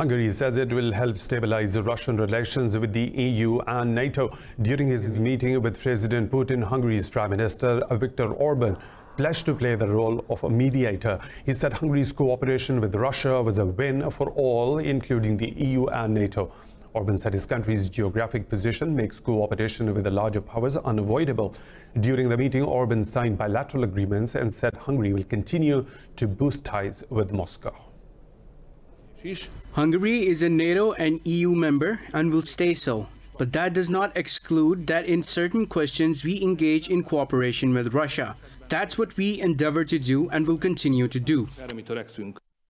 Hungary says it will help stabilize Russian relations with the EU and NATO. During his meeting with President Putin, Hungary's Prime Minister Viktor Orban pledged to play the role of a mediator. He said Hungary's cooperation with Russia was a win for all, including the EU and NATO. Orban said his country's geographic position makes cooperation with the larger powers unavoidable. During the meeting, Orban signed bilateral agreements and said Hungary will continue to boost ties with Moscow. Hungary is a NATO and EU member and will stay so. But that does not exclude that in certain questions we engage in cooperation with Russia. That's what we endeavor to do and will continue to do.